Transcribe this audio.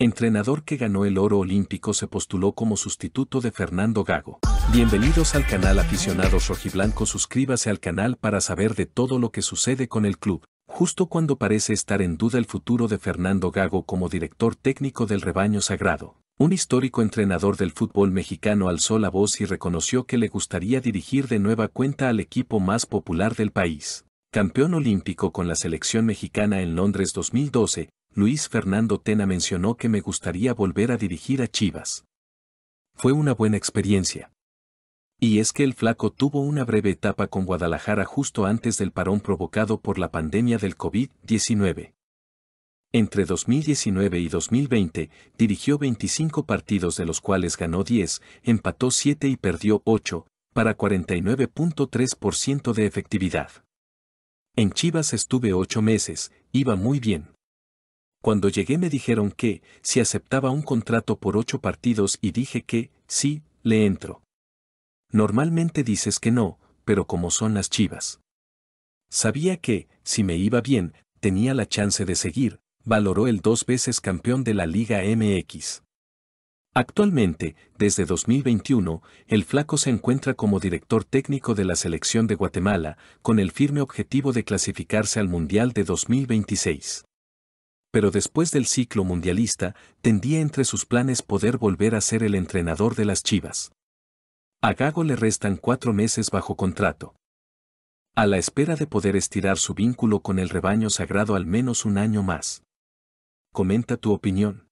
Entrenador que ganó el oro olímpico se postuló como sustituto de Fernando Gago. Bienvenidos al canal Aficionados Rojiblanco. Suscríbase al canal para saber de todo lo que sucede con el club, justo cuando parece estar en duda el futuro de Fernando Gago como director técnico del rebaño sagrado. Un histórico entrenador del fútbol mexicano alzó la voz y reconoció que le gustaría dirigir de nueva cuenta al equipo más popular del país. Campeón olímpico con la selección mexicana en Londres 2012, Luis Fernando Tena mencionó que me gustaría volver a dirigir a Chivas. Fue una buena experiencia. Y es que el flaco tuvo una breve etapa con Guadalajara justo antes del parón provocado por la pandemia del COVID-19. Entre 2019 y 2020, dirigió 25 partidos de los cuales ganó 10, empató 7 y perdió 8, para 49.3% de efectividad. En Chivas estuve 8 meses, iba muy bien. Cuando llegué me dijeron que, si aceptaba un contrato por ocho partidos y dije que, sí, le entro. Normalmente dices que no, pero como son las chivas. Sabía que, si me iba bien, tenía la chance de seguir, valoró el dos veces campeón de la Liga MX. Actualmente, desde 2021, el flaco se encuentra como director técnico de la selección de Guatemala, con el firme objetivo de clasificarse al Mundial de 2026 pero después del ciclo mundialista, tendía entre sus planes poder volver a ser el entrenador de las Chivas. A Gago le restan cuatro meses bajo contrato. A la espera de poder estirar su vínculo con el rebaño sagrado al menos un año más. Comenta tu opinión.